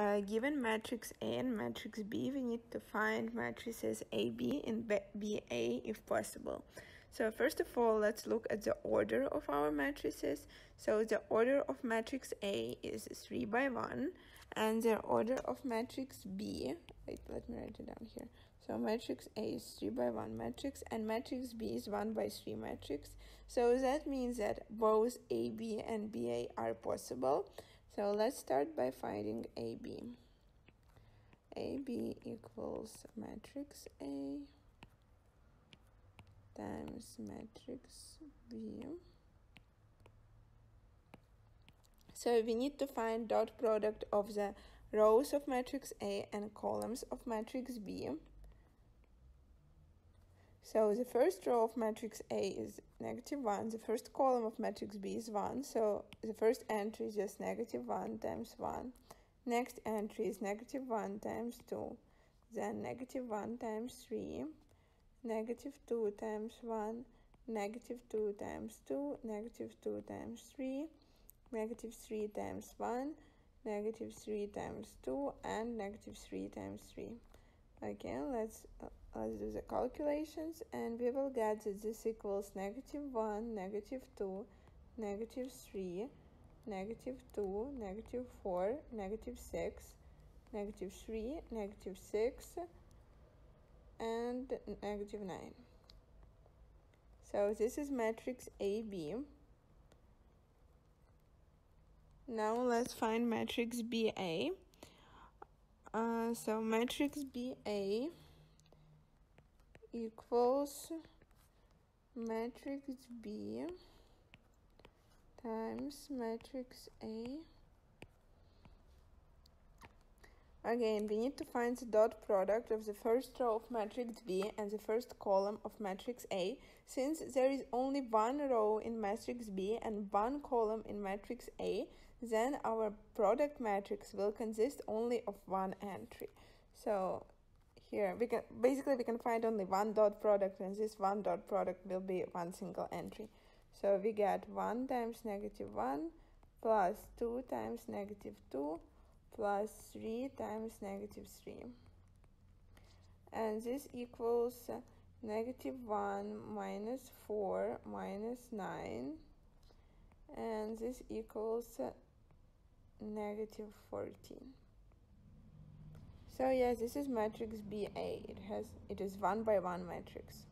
uh, given matrix A and matrix B, we need to find matrices AB and BA if possible. So first of all, let's look at the order of our matrices. So the order of matrix A is 3 by 1 and the order of matrix B, wait, let me write it down here. So matrix A is 3 by 1 matrix and matrix B is 1 by 3 matrix. So that means that both AB and BA are possible. So let's start by finding AB. AB equals matrix A times matrix B. So we need to find dot product of the rows of matrix A and columns of matrix B. So the first row of matrix A is negative 1, the first column of matrix B is 1, so the first entry is just negative 1 times 1. Next entry is negative 1 times 2, then negative 1 times 3, negative 2 times 1, negative 2 times 2, negative 2 times 3, negative 3 times 1, negative 3 times 2, and negative 3 times 3. Okay, let's, let's do the calculations, and we will get that this equals negative 1, negative 2, negative 3, negative 2, negative 4, negative 6, negative 3, negative 6, and negative 9. So this is matrix AB. Now let's find matrix BA. Uh, so matrix BA equals matrix B times matrix A Again, we need to find the dot product of the first row of matrix B and the first column of matrix A. Since there is only one row in matrix B and one column in matrix A, then our product matrix will consist only of one entry. So here we can basically we can find only one dot product and this one dot product will be one single entry. So we get 1 times negative 1 plus 2 times negative 2 plus 3 times negative 3 and this equals negative 1 minus 4 minus 9 and this equals negative 14 so yes this is matrix BA it has it is one by one matrix